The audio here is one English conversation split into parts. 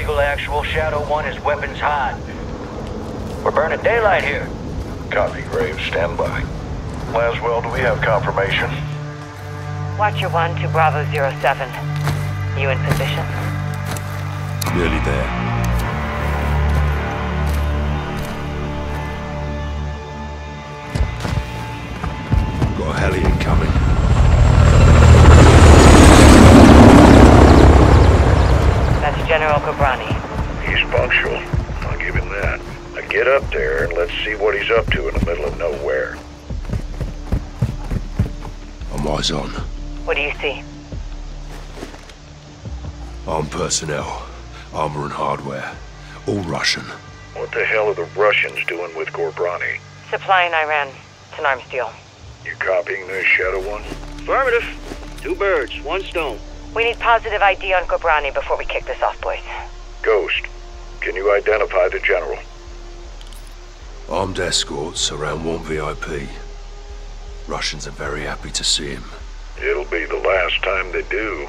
Eagle Actual. Shadow 1 is weapons hot. We're burning daylight here. Copy, Graves. Stand by. Laswell, do we have confirmation? Watcher 1 to Bravo 07. You in position? Nearly there. Personnel. Armor and hardware. All Russian. What the hell are the Russians doing with Ghorbrani? Supplying Iran. It's an arms deal. You copying this, Shadow One? Affirmative. Two birds, one stone. We need positive ID on Ghorbrani before we kick this off, boys. Ghost, can you identify the General? Armed escorts around one VIP. Russians are very happy to see him. It'll be the last time they do.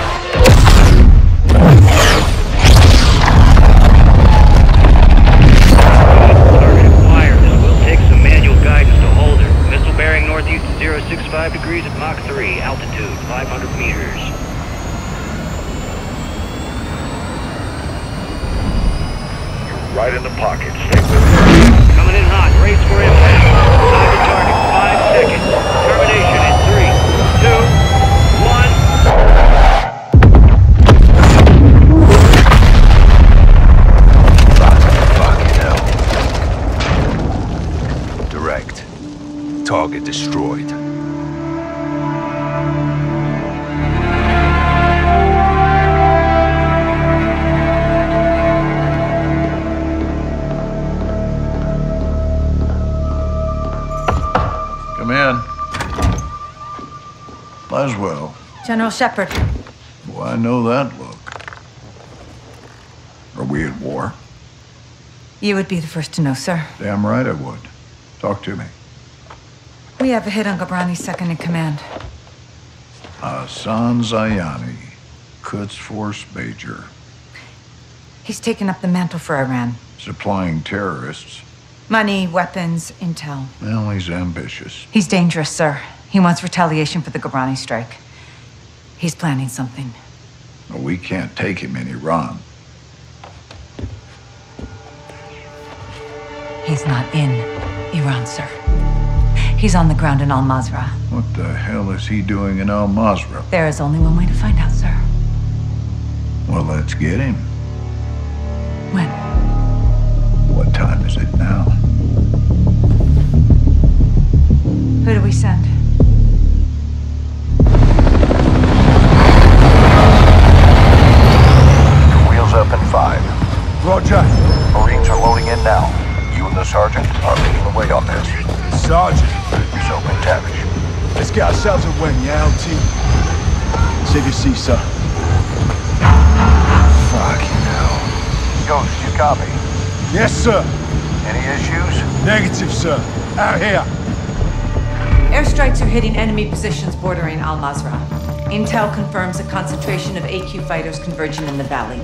General Shepherd. Well, I know that look. Are we at war? You would be the first to know, sir. Damn right I would. Talk to me. We have a hit on Ghorbrani's second in command. Hassan Zyani, Quds Force Major, He's taken up the mantle for Iran. supplying terrorists. Money, weapons, intel. Well, he's ambitious. He's dangerous, sir. He wants retaliation for the Ghorbrani strike. He's planning something. Well, we can't take him in Iran. He's not in Iran, sir. He's on the ground in Al Mazrah. What the hell is he doing in Al Mazrah? There is only one way to find out, sir. Well, let's get him. When? What time is it now? Who do we send? Wheels up in five. Roger. Marines are loading in now. You and the sergeant are leading the way on this. Sergeant. You're Soap, MacTavish. Let's get ourselves a win, yeah, LT? Save your seat, sir. Fucking hell. Ghost, you copy? Yes, sir. Any issues? Negative, sir. Out here. Airstrikes are hitting enemy positions bordering Al Mazrah. Intel confirms a concentration of AQ fighters converging in the valley.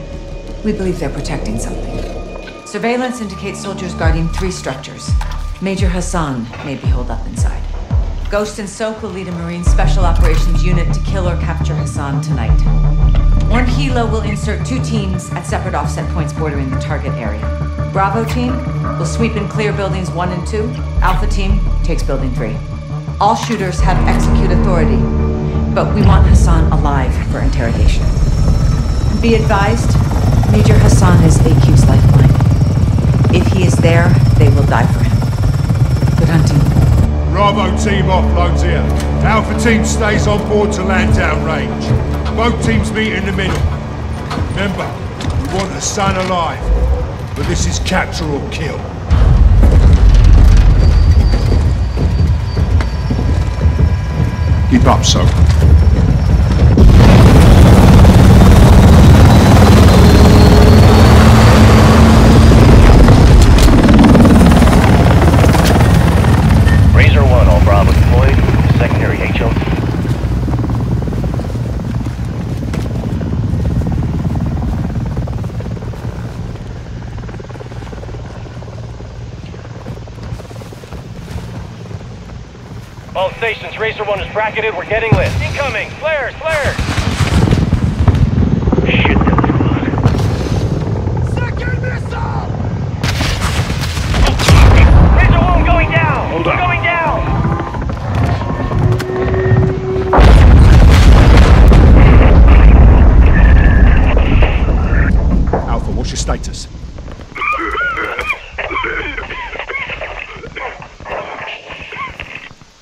We believe they're protecting something. Surveillance indicates soldiers guarding three structures. Major Hassan may be holed up inside. Ghost and Soap will lead a Marine Special Operations unit to kill or capture Hassan tonight. One Hilo will insert two teams at separate offset points bordering the target area. Bravo team will sweep and clear buildings one and two. Alpha team takes building three. All shooters have execute authority, but we want Hassan alive for interrogation. Be advised, Major Hassan is AQ's lifeline. If he is there, they will die for him. Good hunting. Bravo team offloads here. Alpha team stays on board to land down range. Both teams meet in the middle. Remember, we want Hassan alive. But this is capture or kill. Keep up, Soap. Stations, Razor 1 is bracketed. We're getting lit. Incoming! Flares! Flares!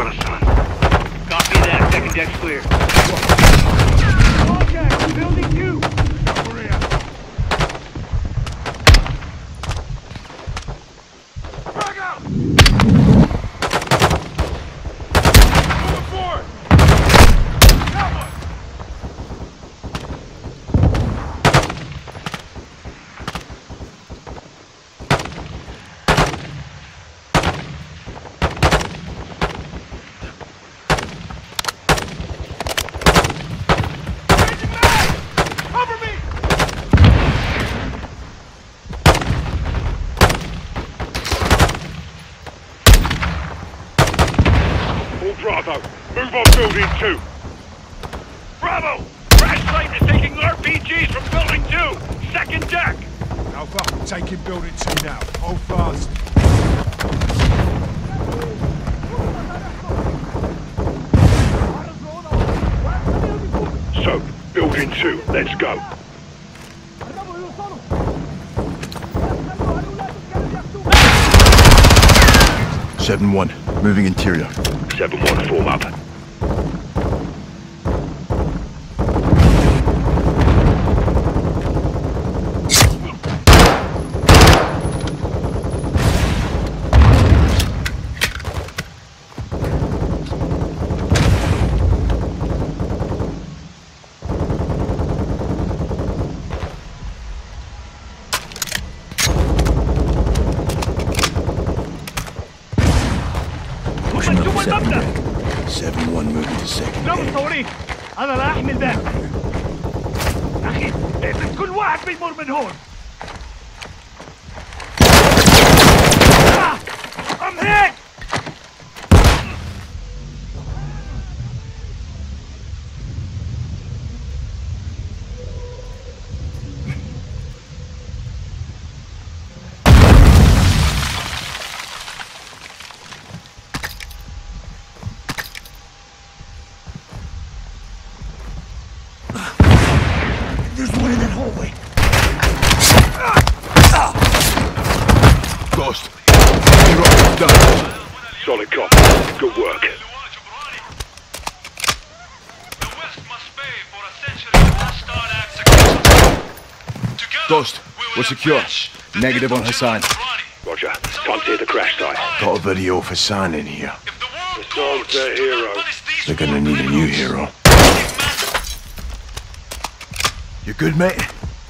Negative on Hassan. Copy that. Second deck's clear. All Bravo, move on building two. Bravo! Crash site is taking RPGs from building two. Second deck. Alpha, taking building two now. Hold fast. Soap, building two, let's go. Seven one, moving interior. 7-1, form up. Secure. Negative on Hassan. Roger. Time to hit the crash site. Got a video for San in here. Hassan's their hero. They're gonna need a new hero. You good, mate?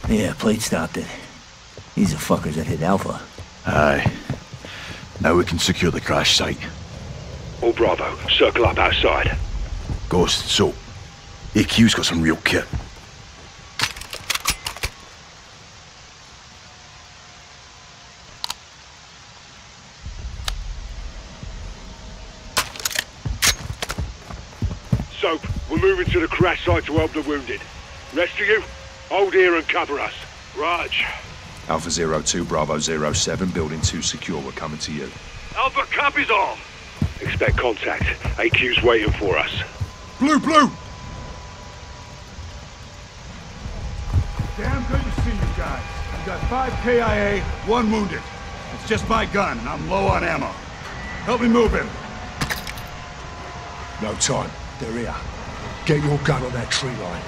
Yeah, plate stopped it. These are fuckers that hit Alpha. Aye. Now we can secure the crash site. All Bravo, circle up outside. Ghost, Soap... AQ's got some real kit. Soap, we're moving to the crash site to help the wounded. Rest of you, hold here and cover us. Raj. Alpha Zero Two Bravo Zero Seven, Building 2 secure. We're coming to you. Alpha copies all. Expect contact. AQ's waiting for us. Blue, blue! Damn good to see you guys. We got five KIA, one wounded. It's just my gun, and I'm low on ammo. Help me move him. No time. They're here. Get your gun on that tree line.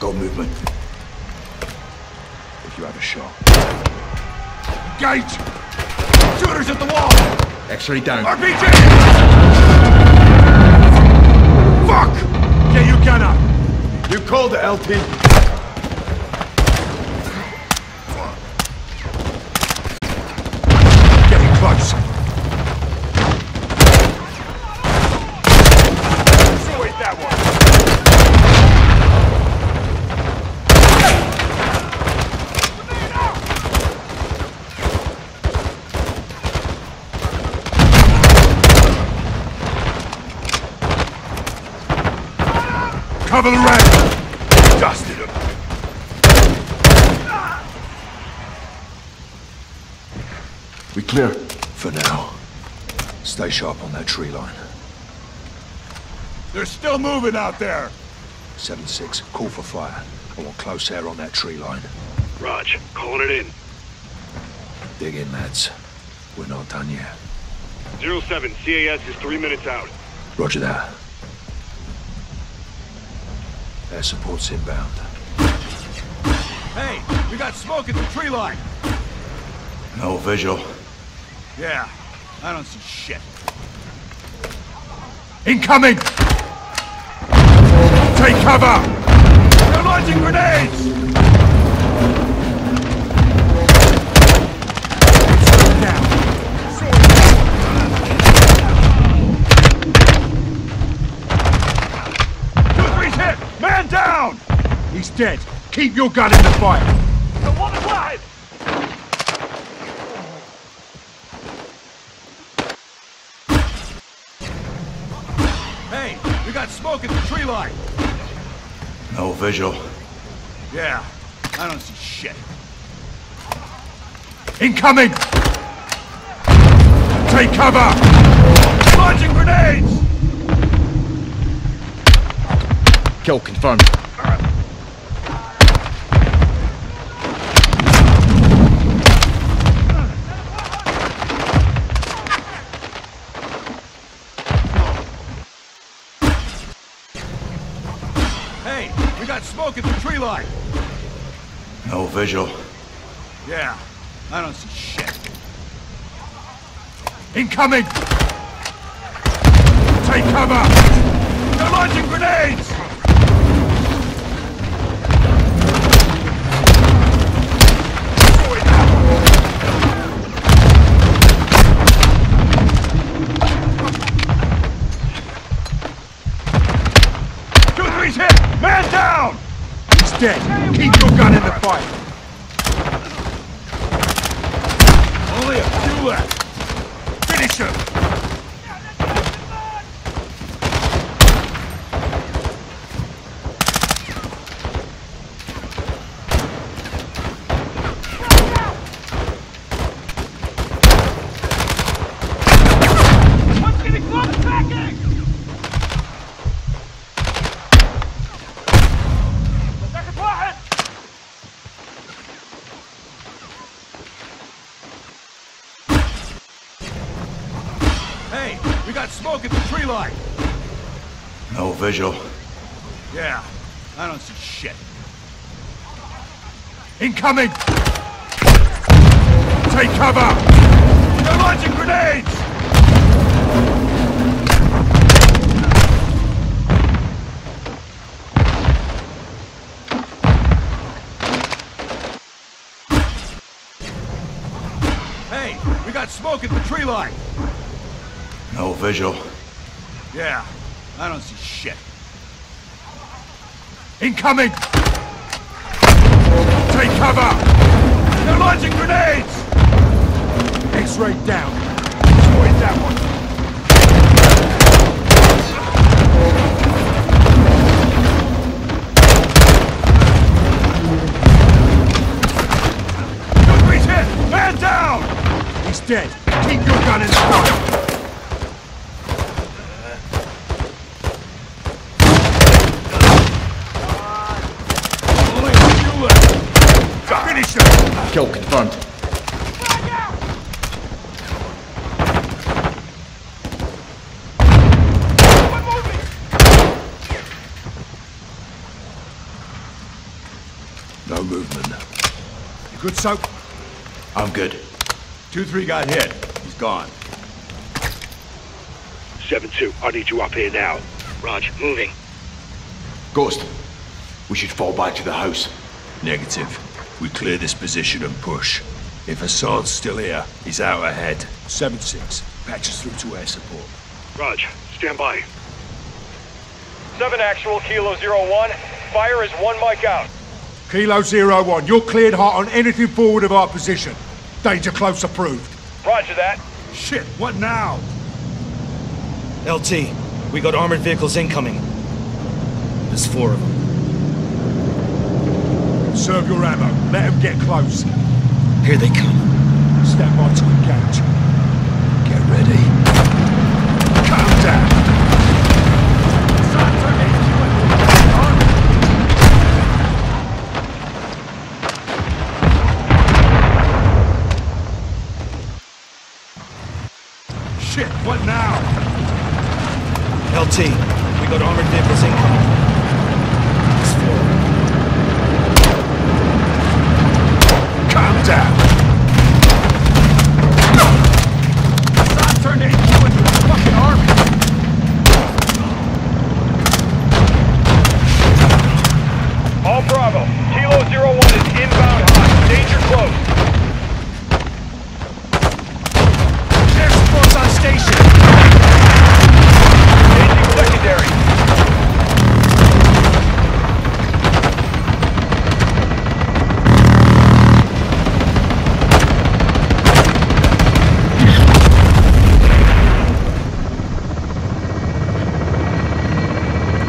Got movement. If you have a shot. Gate! Shooters at the wall! X-ray down. RPG! You called it, LT. Getting close. Wait that one. Cover the red! Dusted him. We clear. For now. Stay sharp on that tree line. They're still moving out there. 7-6, call for fire. I want close air on that tree line. Raj, calling it in. Dig in, lads. We're not done yet. 07, CAS is three minutes out. Roger that. Air support's inbound. Hey, we got smoke at the tree line. No visual. Yeah, I don't see shit. Incoming! Take cover! They're launching grenades! He's dead. Keep your gun in the fire. The woman's alive! Hey, we got smoke at the tree line. No visual. Yeah, I don't see shit. Incoming! Take cover! Launching grenades! Kill confirmed. Hey, we got smoke at the tree line. No visual. Yeah, I don't see shit. Incoming! Take cover! They're launching grenades! Gun line! No visual. Yeah, I don't see shit. Incoming! Take cover! They're launching grenades! Hey, we got smoke at the tree line! Oh, no visual. Yeah, I don't see shit. Incoming! Take cover! They're launching grenades! X-ray down. Destroyed that one. Down! He's dead. Keep your gun in the fire. Only a few left. Finish them! Kill confirmed. No movement. You good, Soap? I'm good. 2-3 got hit. He's gone. 7-2, I need you up here now. Raj, moving. Ghost, we should fall back to the house. Negative. We clear this position and push. If Hassan's still here, he's out ahead. 7-6. Patch us through to air support. Raj, stand by. 7 actual, Kilo Zero 01. Fire is one mic out. Kilo Zero One, you're cleared hot on anything forward of our position. Danger close approved. Roger that. Shit, what now? LT, we got armored vehicles incoming. There's four of them. Serve your ammo. Let them get close. Here they come. Stand by to engage. Get ready. Calm down. Shit, what now? LT, we got armored vehicles incoming. There's Calm down. Assad turned AQ into a fucking army! All Bravo. Kilo Zero 01 is inbound hot. Danger close. Air support's on station! Engaging secondary.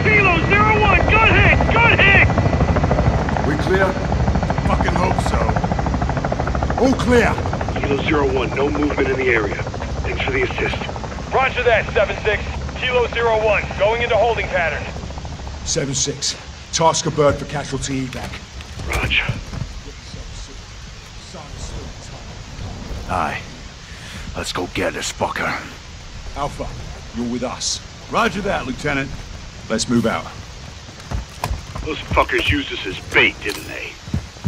Kilo Zero 01, good hit! Good hit! We clear? Fucking hope so. All clear. Kilo Zero 01, no movement in the area. Thanks for the assist. Roger that, 7-6. Kilo Zero 01, going into holding pattern. 7-6. Task a bird for casualty evac. Raj, Aye. Let's go get this fucker. Alpha, you're with us. Roger that, Lieutenant. Let's move out. those fuckers used us as bait, didn't they?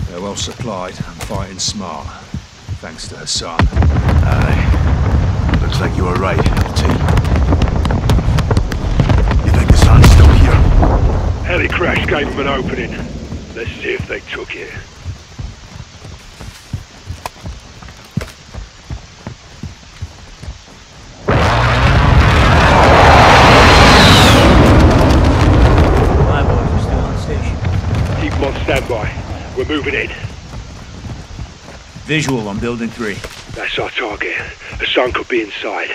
They're well supplied and fighting smart. Thanks to Hassan. Aye. Looks like you were right, LT. You think the sun's still here? Heli crash gave them an opening. Let's see if they took it. My boys are still on station. Keep them on standby. We're moving in. Visual on building three. That's our target. Sun could be inside.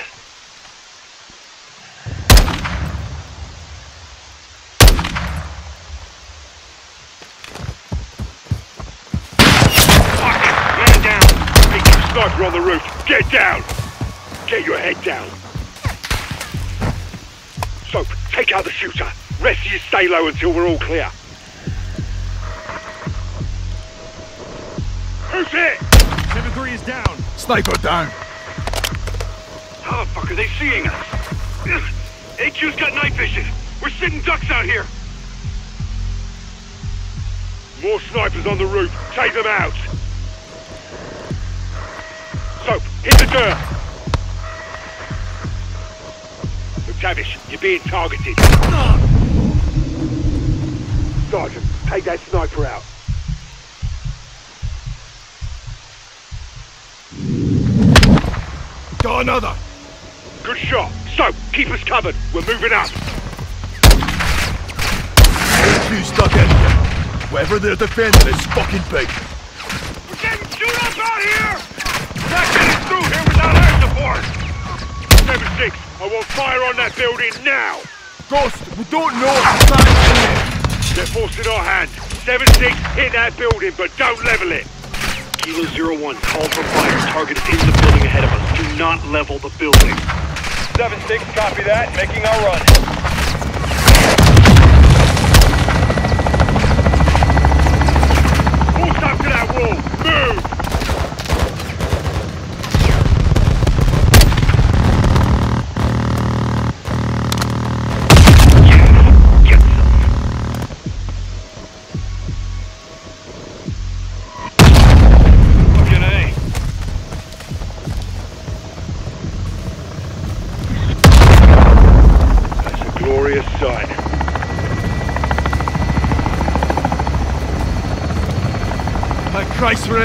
Sniper on the roof. Get down! Get your head down. Soap, take out the shooter. Rest of you stay low until we're all clear. Who's hit? 7-3 is down. Sniper down. How the fuck are they seeing us? AQ's got night vision. We're sitting ducks out here. More snipers on the roof. Take them out. Soap, hit the dirt. MacTavish, you're being targeted. Sergeant, take that sniper out. Got another. Good shot. Soap, keep us covered. We're moving up. AQ stuck in here. Whatever they're defending is fucking big. We're getting chewed up out here! Not getting through here without air support! 7-6, I want fire on that building now! Ghost, we don't know if the in there. They're forcing our hand. 7-6, hit that building, but don't level it. Kilo Zero One, call for fire. Target is in the building ahead of us. Not level the building. 7-6, copy that. Making our run. Force up to that wall! Move!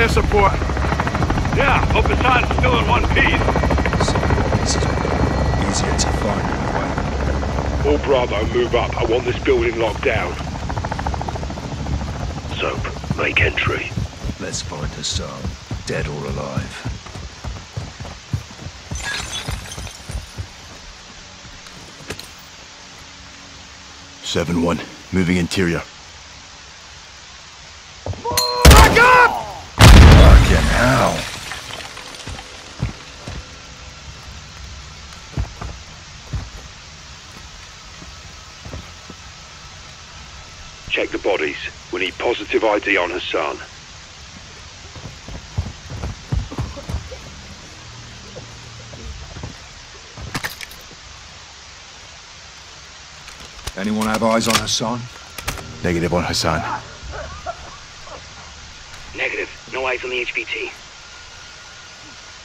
Air support. Yeah, hope Hassan's still in one piece. Easier to find. All Bravo, move up. I want this building locked down. Soap, make entry. Let's find Hassan, dead or alive. Seven one, moving interior. Back up! Fucking hell. Check the bodies. We need positive ID on Hassan. Anyone have eyes on Hassan? Negative on Hassan. Negative. No eyes on the HVT.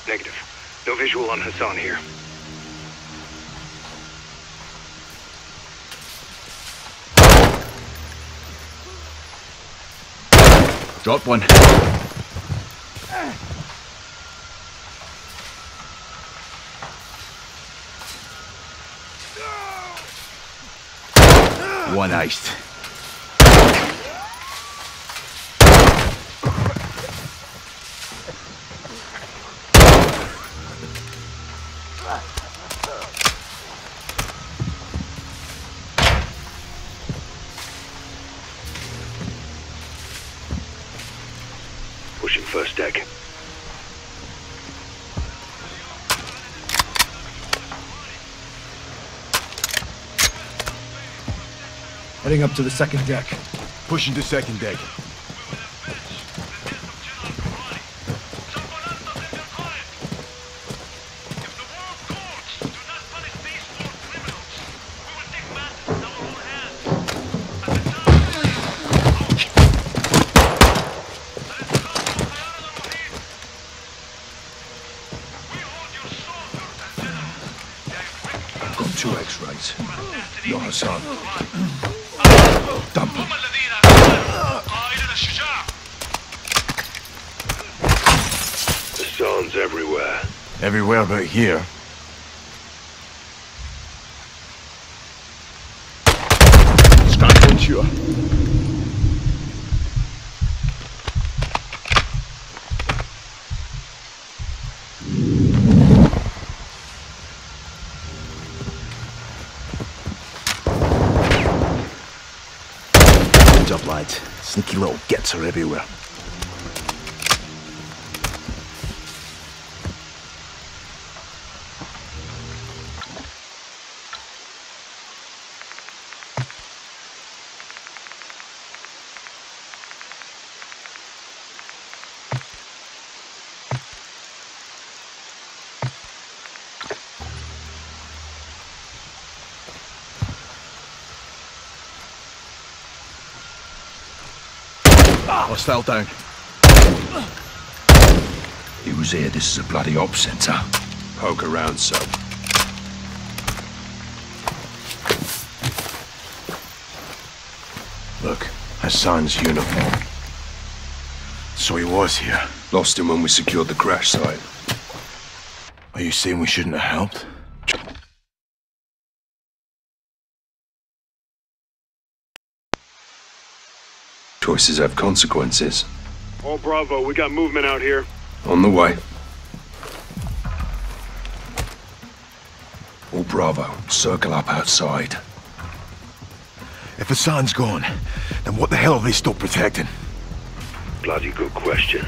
Negative. No visual on Hassan here. Drop one. One iced. Heading up to the second deck. Pushing to second deck. Everywhere but here. Stand Ventura. Good job, lads. Sneaky little gets are everywhere. Hostile down. He was here. This is a bloody op center. Poke around, Soap. Look, Hassan's uniform. So he was here. Lost him when we secured the crash site. Are you saying we shouldn't have helped? Choices have consequences. All Bravo, we got movement out here. On the way. All Bravo, circle up outside. If Hassan's gone, then what the hell are they still protecting? Bloody good question.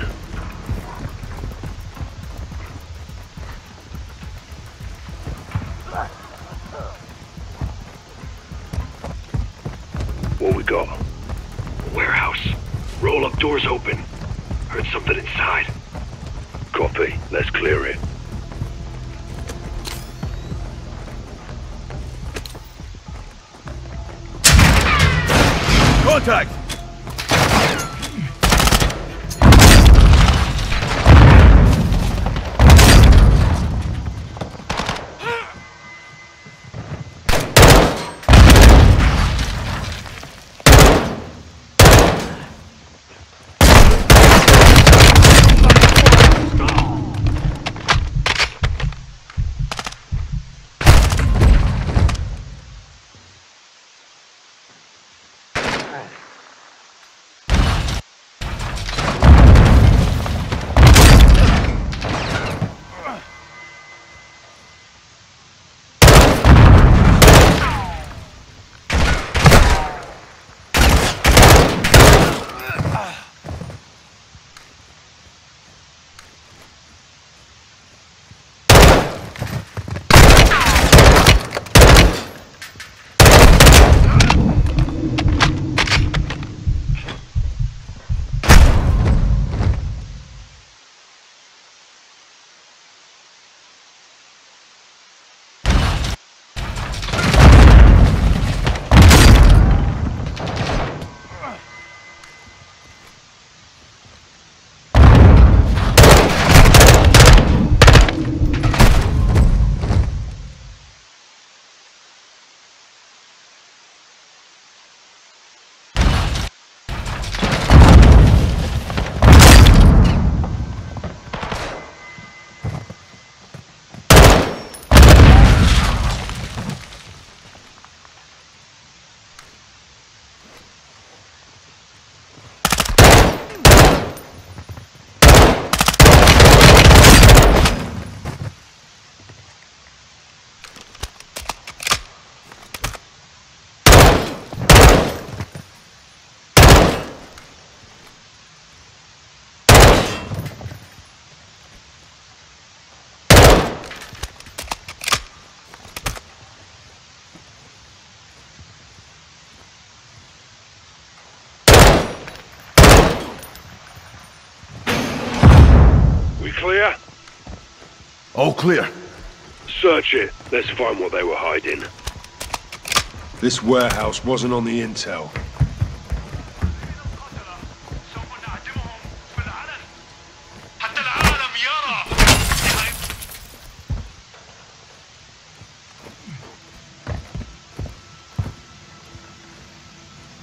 Clear? All clear. Search it. Let's find what they were hiding. This warehouse wasn't on the intel.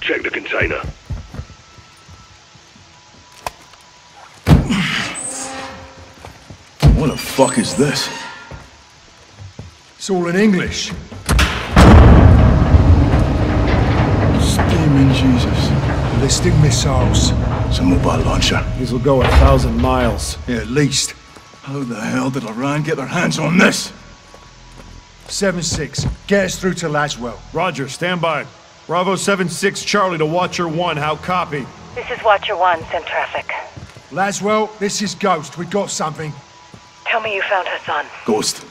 Check the container. What the fuck is this? It's all in English. Steaming Jesus. Ballistic missiles. It's a mobile launcher. These will go a thousand miles. Yeah, at least. How the hell did Iran get their hands on this? 7-6. Get us through to Laswell. Roger, stand by. Bravo 7-6 Charlie to Watcher 1, how copy? This is Watcher 1, send traffic. Laswell, this is Ghost. We got something. Tell me you found Hassan. Ghost.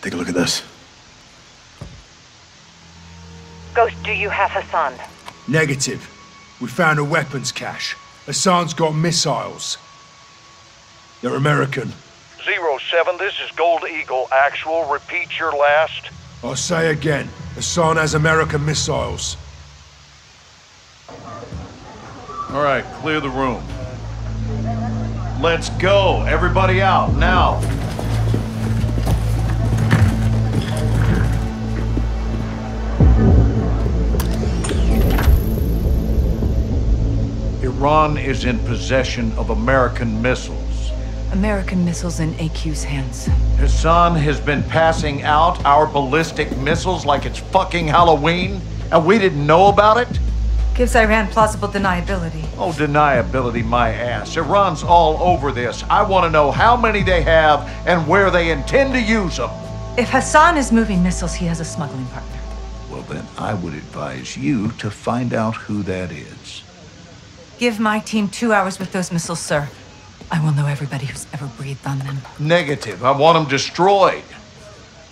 Take a look at this. Ghost, do you have Hassan? Negative. We found a weapons cache. Hassan's got missiles. They're American. Zero 07, this is Gold Eagle. Actual, repeat your last. I'll say again. Hassan has American missiles. All right, clear the room. Let's go. Everybody out, now. Iran is in possession of American missiles. American missiles in AQ's hands. Hassan has been passing out our ballistic missiles like it's fucking Halloween, and we didn't know about it? Gives Iran plausible deniability. Oh, deniability, my ass. Iran's all over this. I want to know how many they have and where they intend to use them. If Hassan is moving missiles, he has a smuggling partner. Well, then I would advise you to find out who that is. Give my team two hours with those missiles, sir. I will know everybody who's ever breathed on them. Negative. I want them destroyed.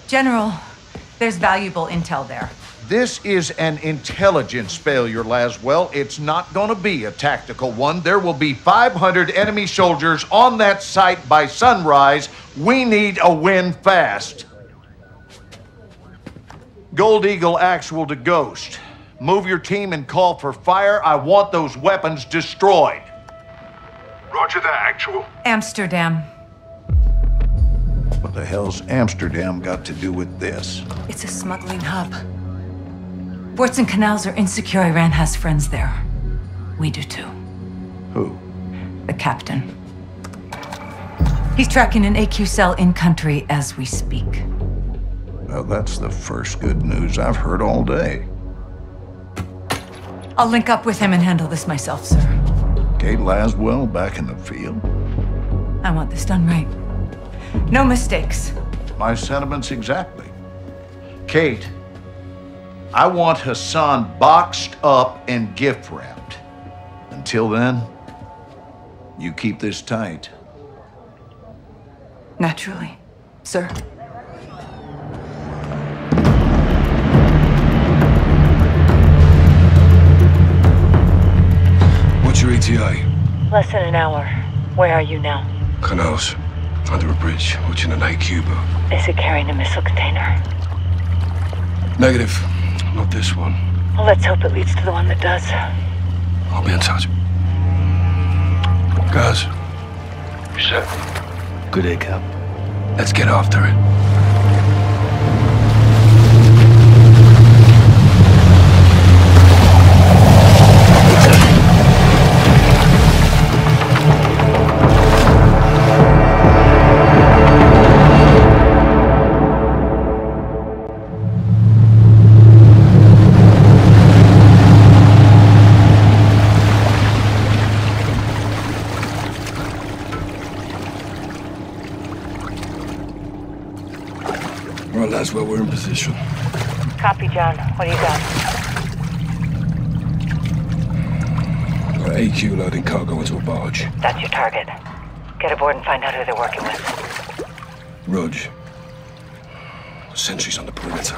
General, there's valuable intel there. This is an intelligence failure, Laswell. It's not going to be a tactical one. There will be 500 enemy soldiers on that site by sunrise. We need a win fast. Gold Eagle Actual to Ghost. Move your team and call for fire. I want those weapons destroyed. Roger that, Actual. Amsterdam. What the hell's Amsterdam got to do with this? It's a smuggling hub. Ports and canals are insecure. Iran has friends there. We do too. Who? The captain. He's tracking an AQ cell in country as we speak. Well, that's the first good news I've heard all day. I'll link up with him and handle this myself, sir. Kate Laswell back in the field? I want this done right. No mistakes. My sentiments exactly. Kate, I want Hassan boxed up and gift wrapped. Until then, you keep this tight. Naturally, sir. What's your ETA? Less than an hour. Where are you now? Canals. Under a bridge, watching an AQ boat. Is it carrying a missile container? Negative. Not this one. Well, let's hope it leads to the one that does. I'll be in touch. Guys. You set? Good day, Cap. Let's get after it. What do you got? Got AQ loading cargo into a barge. That's your target. Get aboard and find out who they're working with. Rog. Sentries on the perimeter.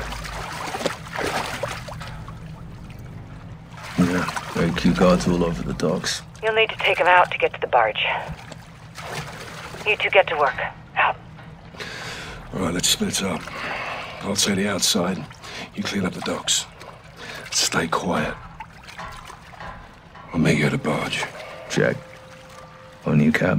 Yeah, AQ guards all over the docks. You'll need to take them out to get to the barge. You two get to work. Out. All right, let's split up. I'll say the outside. You clean up the docks. Stay quiet. I'll meet you at the barge. Check. On you, Cap.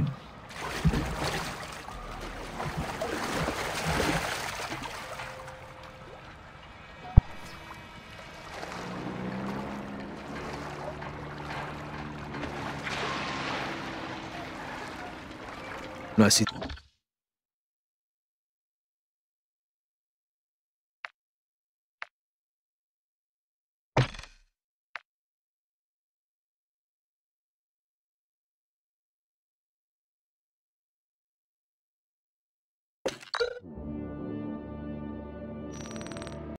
Nice.